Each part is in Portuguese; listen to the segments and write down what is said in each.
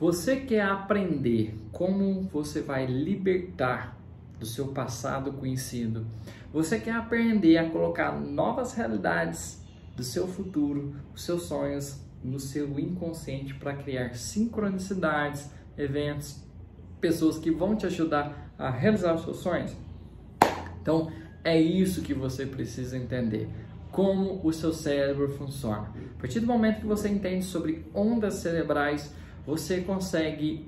Você quer aprender como você vai libertar do seu passado conhecido? Você quer aprender a colocar novas realidades do seu futuro, os seus sonhos no seu inconsciente para criar sincronicidades, eventos, pessoas que vão te ajudar a realizar os seus sonhos? Então, é isso que você precisa entender. Como o seu cérebro funciona. A partir do momento que você entende sobre ondas cerebrais, você consegue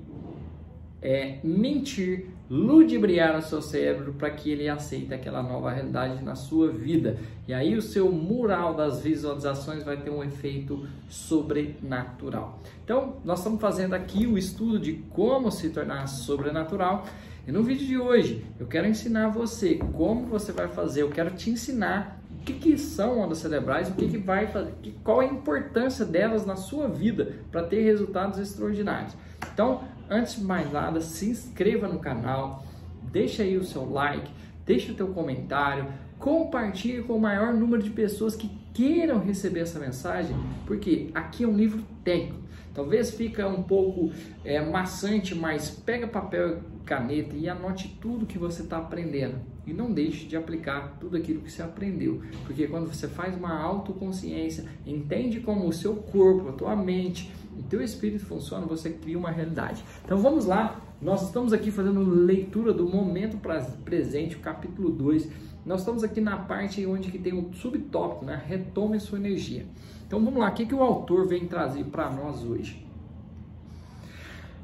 é, mentir, ludibriar o seu cérebro para que ele aceite aquela nova realidade na sua vida. E aí o seu mural das visualizações vai ter um efeito sobrenatural. Então, nós estamos fazendo aqui o estudo de como se tornar sobrenatural. E no vídeo de hoje, eu quero ensinar você como você vai fazer, eu quero te ensinar o que, que são ondas cerebrais, o que, que vai fazer, qual é a importância delas na sua vida para ter resultados extraordinários. Então, antes de mais nada, se inscreva no canal, deixa aí o seu like, deixa o teu comentário, compartilhe com o maior número de pessoas que queiram receber essa mensagem, porque aqui é um livro técnico. Talvez fica um pouco é, maçante, mas pega papel e caneta e anote tudo que você está aprendendo. E não deixe de aplicar tudo aquilo que você aprendeu. Porque quando você faz uma autoconsciência, entende como o seu corpo, a tua mente, o teu espírito funciona, você cria uma realidade. Então vamos lá, nós estamos aqui fazendo leitura do momento presente, o capítulo 2. Nós estamos aqui na parte onde que tem um subtópico, né? Retome sua energia. Então vamos lá, o que, que o autor vem trazer para nós hoje?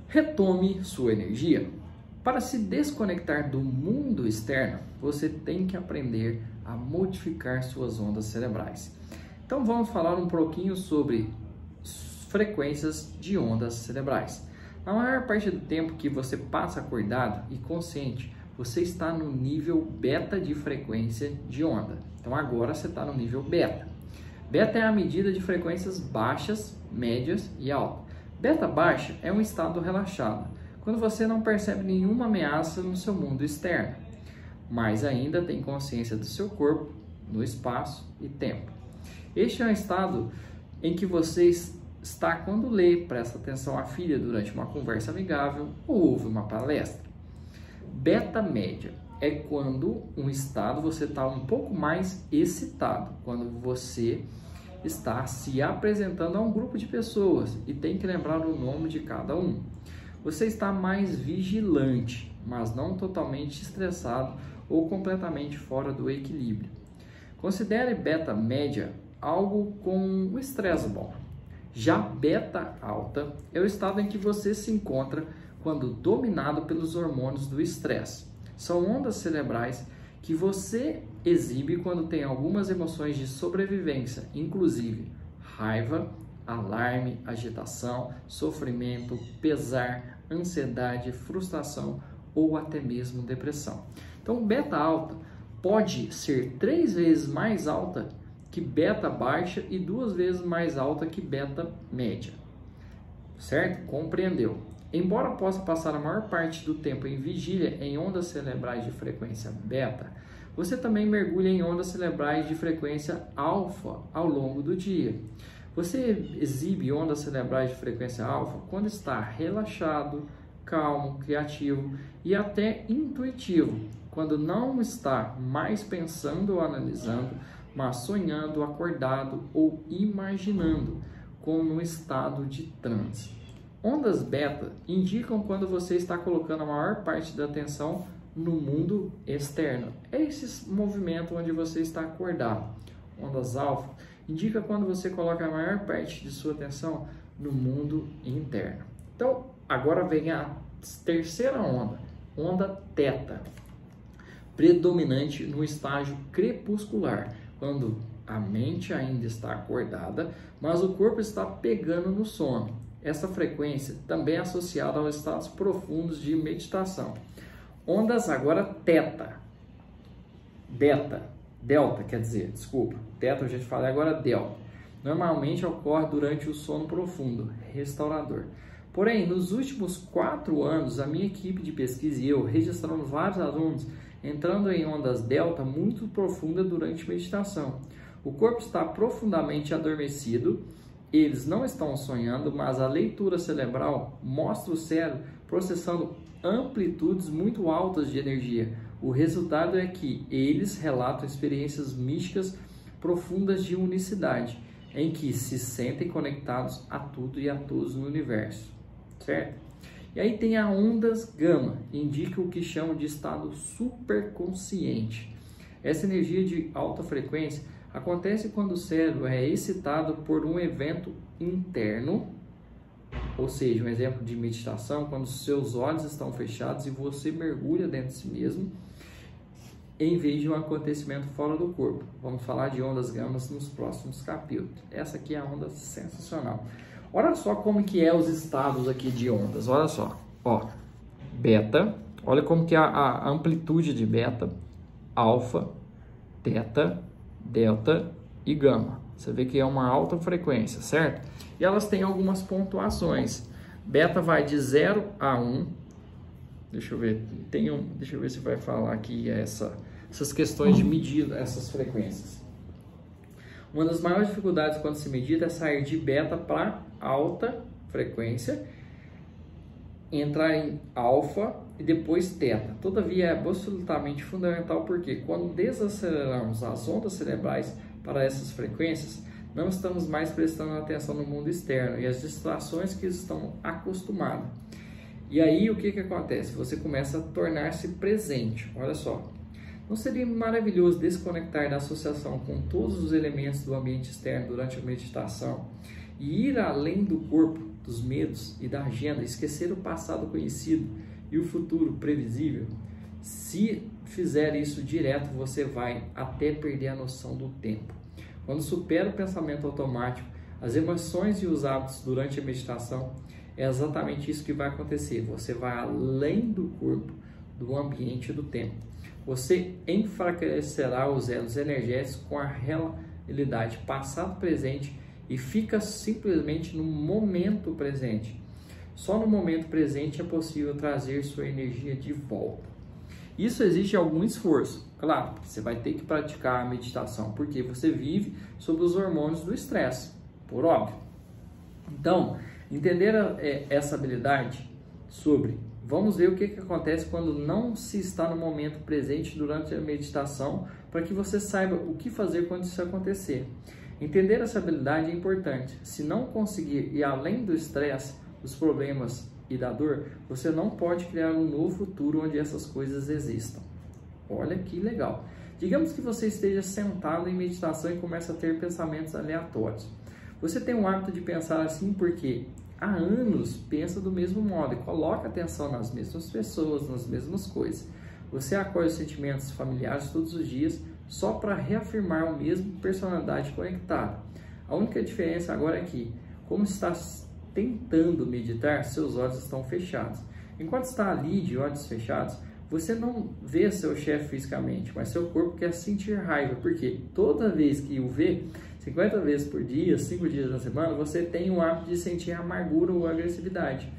Retome sua energia. Para se desconectar do mundo externo, você tem que aprender a modificar suas ondas cerebrais. Então vamos falar um pouquinho sobre frequências de ondas cerebrais. Na maior parte do tempo que você passa acordado e consciente, você está no nível beta de frequência de onda. Então agora você está no nível beta. Beta é a medida de frequências baixas, médias e altas. Beta baixa é um estado relaxado, quando você não percebe nenhuma ameaça no seu mundo externo, mas ainda tem consciência do seu corpo, no espaço e tempo. Este é um estado em que você está quando lê, presta atenção à filha durante uma conversa amigável ou ouve uma palestra. Beta média é quando um estado você está um pouco mais excitado, quando você está se apresentando a um grupo de pessoas e tem que lembrar o nome de cada um. Você está mais vigilante, mas não totalmente estressado ou completamente fora do equilíbrio. Considere beta média algo com um estresse bom. Já beta alta é o estado em que você se encontra quando dominado pelos hormônios do estresse. São ondas cerebrais que você exibe quando tem algumas emoções de sobrevivência, inclusive raiva, alarme, agitação, sofrimento, pesar, ansiedade, frustração ou até mesmo depressão. Então, beta alta pode ser três vezes mais alta que beta baixa e duas vezes mais alta que beta média. Certo? Compreendeu? Embora possa passar a maior parte do tempo em vigília em ondas cerebrais de frequência beta, você também mergulha em ondas cerebrais de frequência alfa ao longo do dia. Você exibe ondas cerebrais de frequência alfa quando está relaxado, calmo, criativo e até intuitivo, quando não está mais pensando ou analisando, mas sonhando, acordado ou imaginando, como no estado de transe. Ondas beta indicam quando você está colocando a maior parte da atenção no mundo externo. É esse movimento onde você está acordado. Ondas alfa indica quando você coloca a maior parte de sua atenção no mundo interno. Então, agora vem a terceira onda, onda teta, predominante no estágio crepuscular, quando a mente ainda está acordada, mas o corpo está pegando no sono. Essa frequência também é associada aos estados profundos de meditação. Ondas agora teta, beta, delta, quer dizer, desculpa, teta a gente fala agora delta. Normalmente ocorre durante o sono profundo, restaurador. Porém, nos últimos quatro anos, a minha equipe de pesquisa e eu registramos vários alunos entrando em ondas delta muito profunda durante meditação. O corpo está profundamente adormecido eles não estão sonhando, mas a leitura cerebral mostra o cérebro processando amplitudes muito altas de energia. O resultado é que eles relatam experiências místicas profundas de unicidade, em que se sentem conectados a tudo e a todos no universo, certo? E aí tem a ondas gama, indica o que chamam de estado superconsciente. Essa energia de alta frequência acontece quando o cérebro é excitado por um evento interno, ou seja, um exemplo de meditação, quando seus olhos estão fechados e você mergulha dentro de si mesmo, em vez de um acontecimento fora do corpo. Vamos falar de ondas gamas nos próximos capítulos. Essa aqui é a onda sensacional. Olha só como que é os estados aqui de ondas. Olha só, ó, beta. Olha como que é a, amplitude de beta, alfa, teta, delta e gama. Você vê que é uma alta frequência, certo? E elas têm algumas pontuações. Beta vai de 0 a 1. Deixa eu ver, tem um, deixa eu ver se vai falar aqui essa, essas questões de medida, essas frequências. Uma das maiores dificuldades quando se medita é sair de beta para alta frequência, entrar em alfa e depois teta. Todavia é absolutamente fundamental porque quando desaceleramos as ondas cerebrais para essas frequências, não estamos mais prestando atenção no mundo externo e as distrações que estão acostumados. E aí o que, que acontece? Você começa a tornar-se presente. Olha só. Não seria maravilhoso desconectar da associação com todos os elementos do ambiente externo durante a meditação e ir além do corpo, dos medos e da agenda, esquecer o passado conhecido e o futuro previsível? Se fizer isso direto, você vai até perder a noção do tempo. Quando supera o pensamento automático, as emoções e os hábitos durante a meditação, é exatamente isso que vai acontecer. Você vai além do corpo, do ambiente e do tempo. Você enfraquecerá os elos energéticos com a realidade passado-presente e fica simplesmente no momento presente. Só no momento presente é possível trazer sua energia de volta. Isso exige algum esforço, claro, você vai ter que praticar a meditação, porque você vive sob os hormônios do estresse, por óbvio. Então, entender é, essa habilidade sobre, vamos ver o que, que acontece quando não se está no momento presente durante a meditação, para que você saiba o que fazer quando isso acontecer. Entender essa habilidade é importante. Se não conseguir ir além do estresse, dos problemas e da dor, você não pode criar um novo futuro onde essas coisas existam. Olha que legal. Digamos que você esteja sentado em meditação e começa a ter pensamentos aleatórios. Você tem um hábito de pensar assim porque há anos pensa do mesmo modo e coloca atenção nas mesmas pessoas, nas mesmas coisas. Você acolhe os sentimentos familiares todos os dias, só para reafirmar o mesmo personalidade conectada. A única diferença agora é que, como está tentando meditar, seus olhos estão fechados. Enquanto está ali de olhos fechados, você não vê seu chefe fisicamente, mas seu corpo quer sentir raiva, porque toda vez que o vê, 50 vezes por dia, 5 dias na semana, você tem o hábito de sentir amargura ou agressividade.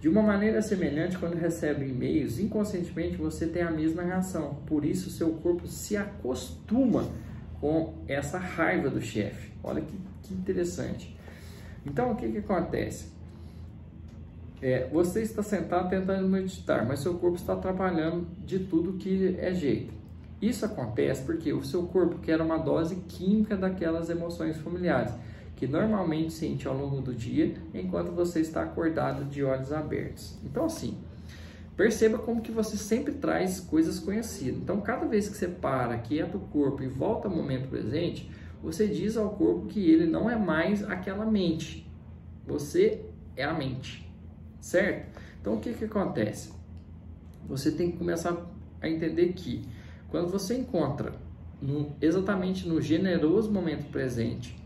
De uma maneira semelhante, quando recebe e-mails, inconscientemente você tem a mesma reação. Por isso, seu corpo se acostuma com essa raiva do chefe. Olha que, que interessante. Então, o que, que acontece? É, você está sentado tentando meditar, mas seu corpo está trabalhando de tudo que é jeito. Isso acontece porque o seu corpo quer uma dose química daquelas emoções familiares que normalmente sente ao longo do dia enquanto você está acordado de olhos abertos. Então assim, perceba como que você sempre traz coisas conhecidas. Então cada vez que você para, quieta o corpo e volta ao momento presente, você diz ao corpo que ele não é mais aquela mente. Você é a mente, certo? Então o que que acontece? Você tem que começar a entender que quando você encontra no, exatamente no generoso momento presente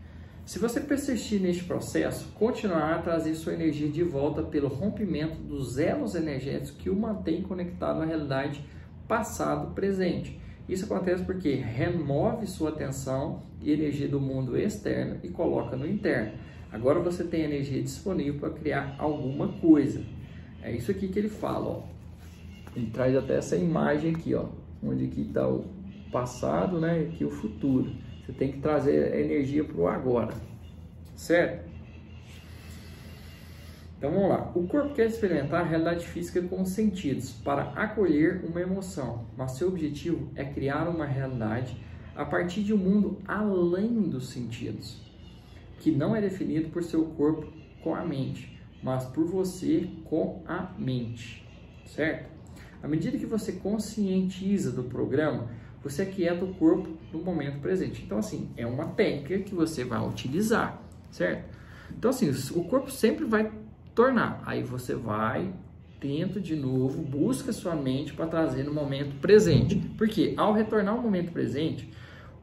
se você persistir neste processo, continuará a trazer sua energia de volta pelo rompimento dos elos energéticos que o mantém conectado à realidade passado-presente. Isso acontece porque remove sua atenção e energia do mundo externo e coloca no interno. Agora você tem energia disponível para criar alguma coisa. É isso aqui que ele fala, ó. Ele traz até essa imagem aqui, ó, onde aqui está o passado, né, e aqui o futuro. Você tem que trazer energia para o agora, certo? Então vamos lá. O corpo quer experimentar a realidade física com os sentidos para acolher uma emoção, mas seu objetivo é criar uma realidade a partir de um mundo além dos sentidos, que não é definido por seu corpo com a mente, mas por você com a mente, certo? À medida que você conscientiza do programa, você aquieta o corpo no momento presente. Então, assim, é uma técnica que você vai utilizar, certo? Então, assim, o corpo sempre vai tornar. Aí você vai, tenta de novo, busca sua mente para trazer no momento presente. Porque ao retornar ao momento presente,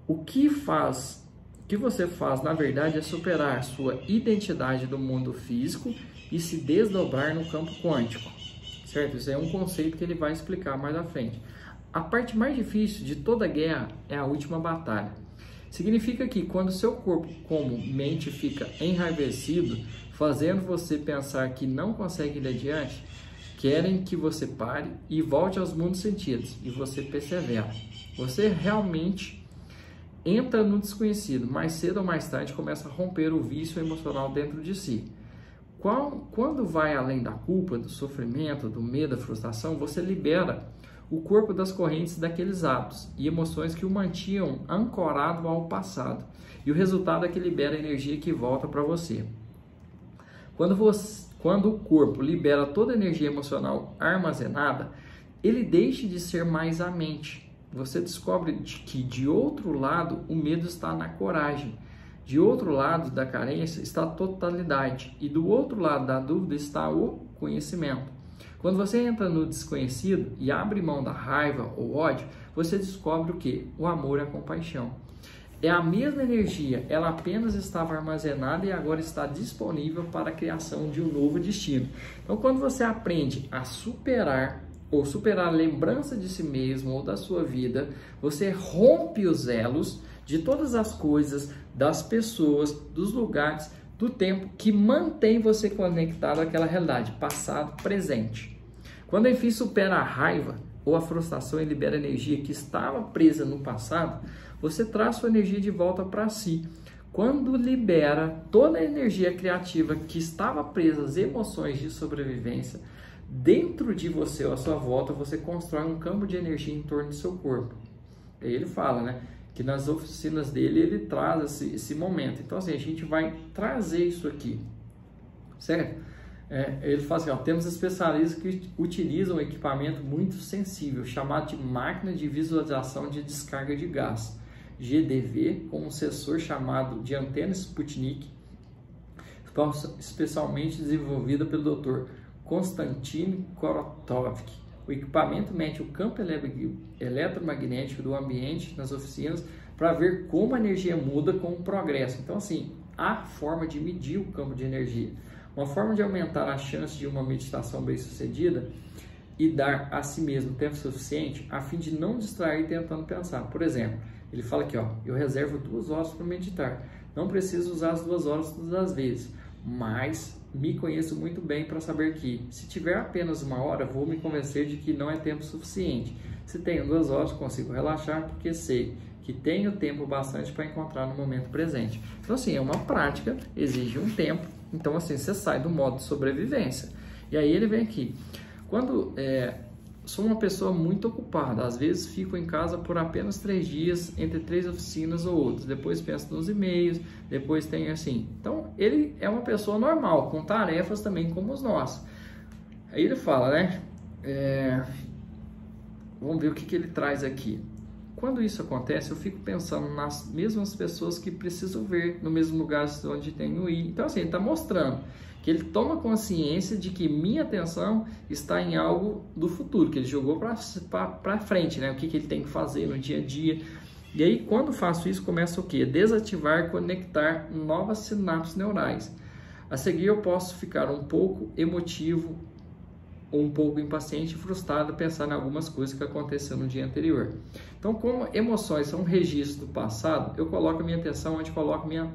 o que faz, o que você faz, na verdade, é superar sua identidade do mundo físico e se desdobrar no campo quântico. Certo? Isso é um conceito que ele vai explicar mais à frente. A parte mais difícil de toda guerra é a última batalha. Significa que quando seu corpo, como mente, fica enraivecido, fazendo você pensar que não consegue ir adiante, querem que você pare e volte aos mundos sentidos e você persevera. Você realmente entra no desconhecido, mais cedo ou mais tarde começa a romper o vício emocional dentro de si. Quando vai além da culpa, do sofrimento, do medo, da frustração, você libera o corpo das correntes daqueles hábitos e emoções que o mantinham ancorado ao passado. E o resultado é que libera energia que volta para você. Quando, você, quando o corpo libera toda a energia emocional armazenada, ele deixa de ser mais a mente. Você descobre que de outro lado o medo está na coragem. De outro lado da carência está a totalidade e do outro lado da dúvida está o conhecimento. Quando você entra no desconhecido e abre mão da raiva ou ódio, você descobre o que? O amor e a compaixão. É a mesma energia, ela apenas estava armazenada e agora está disponível para a criação de um novo destino. Então, quando você aprende a superar ou superar a lembrança de si mesmo ou da sua vida, você rompe os elos de todas as coisas, das pessoas, dos lugares, do tempo que mantém você conectado àquela realidade, passado, presente. Quando enfim supera a raiva ou a frustração e libera energia que estava presa no passado, você traz sua energia de volta para si. Quando libera toda a energia criativa que estava presa às emoções de sobrevivência, dentro de você ou à sua volta, você constrói um campo de energia em torno do seu corpo. Ele fala, né? Que nas oficinas dele ele traz esse, esse momento. Então, assim, a gente vai trazer isso aqui, certo? É, ele fala assim: ó, temos especialistas que utilizam um equipamento muito sensível, chamado de máquina de visualização de descarga de gás. GDV com um sensor chamado de antena Sputnik, especialmente desenvolvida pelo Dr. Konstantin Korotovik. O equipamento mede o campo eletromagnético do ambiente nas oficinas para ver como a energia muda com o progresso. Então, assim, há forma de medir o campo de energia. Uma forma de aumentar a chance de uma meditação bem-sucedida e dar a si mesmo tempo suficiente a fim de não distrair tentando pensar. Por exemplo, ele fala aqui, ó, eu reservo duas horas para meditar. Não preciso usar as duas horas todas as vezes, mas me conheço muito bem para saber que, se tiver apenas uma hora, vou me convencer de que não é tempo suficiente. Se tenho duas horas, consigo relaxar porque sei que tenho tempo bastante para encontrar no momento presente. Então, assim, é uma prática, exige um tempo. Então, assim, você sai do modo de sobrevivência. E aí ele vem aqui. Quando é, sou uma pessoa muito ocupada. Às vezes fico em casa por apenas três dias, entre três oficinas ou outras. Depois penso nos e-mails, depois tem assim. Então, ele é uma pessoa normal, com tarefas também como os nossos. Aí ele fala, né? É... Vamos ver o que, que ele traz aqui. Quando isso acontece, eu fico pensando nas mesmas pessoas que preciso ver no mesmo lugar onde tenho ir. Então, assim, ele está mostrando que ele toma consciência de que minha atenção está em algo do futuro, que ele jogou para frente, né? O que, que ele tem que fazer no dia a dia. E aí, quando faço isso, começa o quê? Desativar, conectar novas sinapses neurais. A seguir, eu posso ficar um pouco emotivo, ou um pouco impaciente e frustrado pensar em algumas coisas que aconteceram no dia anterior. Então, como emoções são um registro do passado, eu coloco a minha atenção onde coloco minha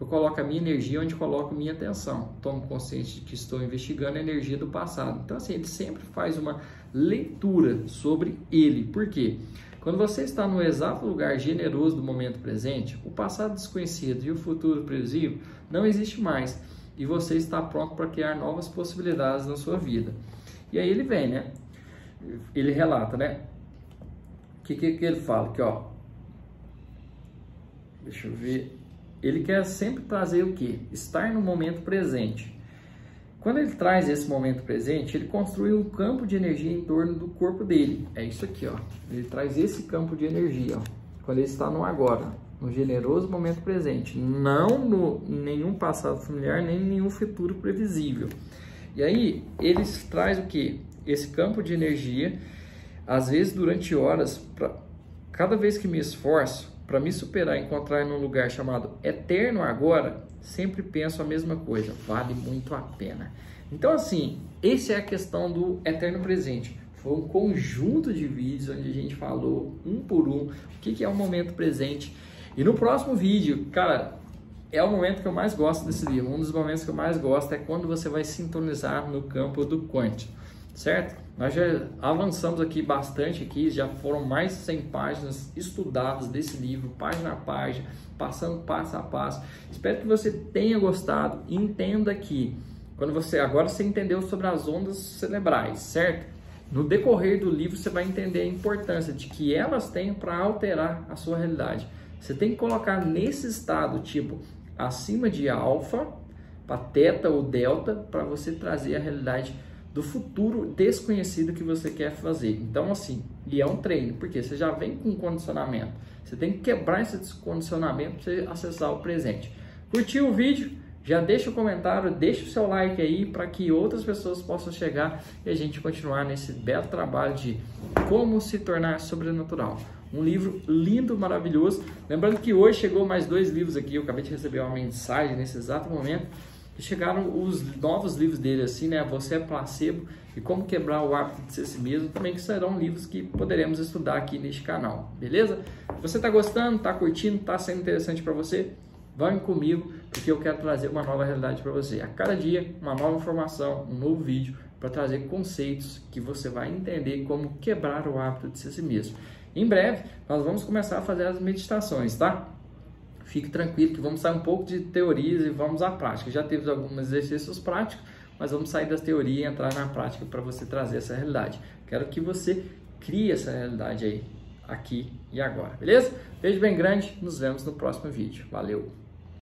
eu coloco a minha energia onde coloco minha atenção. Tomo consciência de que estou investigando a energia do passado. Então, assim, ele sempre faz uma leitura sobre ele. Por quê? Quando você está no exato lugar generoso do momento presente, o passado desconhecido e o futuro previsível não existe mais e você está pronto para criar novas possibilidades na sua vida. E aí ele vem, né? Ele relata, né? O que, que, que ele fala? Que, ó, deixa eu ver. Ele quer sempre trazer o que? Estar no momento presente. Quando ele traz esse momento presente, ele construi um campo de energia em torno do corpo dele. É isso aqui, ó. Ele traz esse campo de energia, ó. Quando ele está no agora, no generoso momento presente, não no nenhum passado familiar, nem nenhum futuro previsível. E aí, ele traz o que? Esse campo de energia, às vezes durante horas, pra, cada vez que me esforço para me superar encontrar num lugar chamado eterno agora, sempre penso a mesma coisa, vale muito a pena. Então, assim, essa é a questão do eterno presente. Foi um conjunto de vídeos onde a gente falou um por um o que, que é o momento presente. E no próximo vídeo, cara, é o momento que eu mais gosto desse livro. Um dos momentos que eu mais gosto é quando você vai sintonizar no campo do quântico, certo? Nós já avançamos aqui bastante aqui, já foram mais de 100 páginas estudadas desse livro, página a página, passando passo a passo. Espero que você tenha gostado entenda que quando você agora você entendeu sobre as ondas cerebrais, certo? No decorrer do livro você vai entender a importância de que elas têm para alterar a sua realidade. Você tem que colocar nesse estado tipo acima de alfa, para teta ou delta, para você trazer a realidade do futuro desconhecido que você quer fazer. Então, assim, e é um treino, porque você já vem com condicionamento. Você tem que quebrar esse descondicionamento para você acessar o presente. Curtiu o vídeo? Já deixa o comentário, deixa o seu like aí para que outras pessoas possam chegar e a gente continuar nesse belo trabalho de como se tornar sobrenatural. Um livro lindo, maravilhoso. Lembrando que hoje chegou mais dois livros aqui. Eu acabei de receber uma mensagem nesse exato momento chegaram os novos livros dele, assim, né? Você é placebo e como quebrar o hábito de ser si mesmo, também que serão livros que poderemos estudar aqui neste canal, beleza? Você está gostando, está curtindo, está sendo interessante para você, vão comigo, porque eu quero trazer uma nova realidade para você. A cada dia, uma nova informação, um novo vídeo para trazer conceitos que você vai entender como quebrar o hábito de ser si mesmo. Em breve, nós vamos começar a fazer as meditações, tá? Fique tranquilo que vamos sair um pouco de teorias e vamos à prática. Já teve alguns exercícios práticos, mas vamos sair das teorias e entrar na prática para você trazer essa realidade. Quero que você crie essa realidade aí, aqui e agora, beleza? Beijo bem grande, nos vemos no próximo vídeo. Valeu!